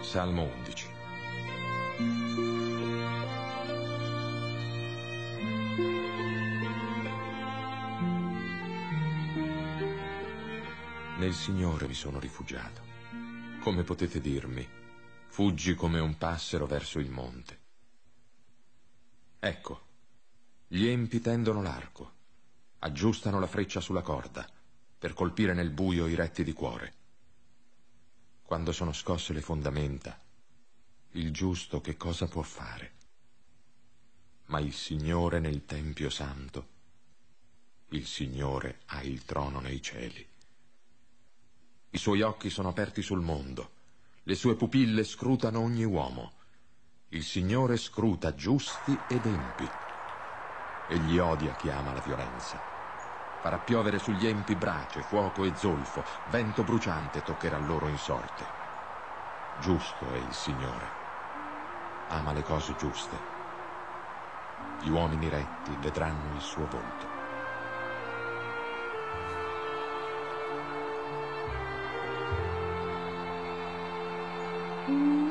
Salmo 11. Nel Signore mi sono rifugiato. Come potete dirmi, fuggi come un passero verso il monte. Ecco, gli empi tendono l'arco, aggiustano la freccia sulla corda per colpire nel buio i retti di cuore. Quando sono scosse le fondamenta, il giusto che cosa può fare? Ma il Signore nel Tempio Santo, il Signore ha il trono nei cieli. I suoi occhi sono aperti sul mondo, le sue pupille scrutano ogni uomo. Il Signore scruta giusti ed empi. Egli odia chi ama la violenza. Farà piovere sugli empi brace, fuoco e zolfo, vento bruciante toccherà loro in sorte. Giusto è il Signore. Ama le cose giuste. Gli uomini retti vedranno il suo volto. Mm-hmm.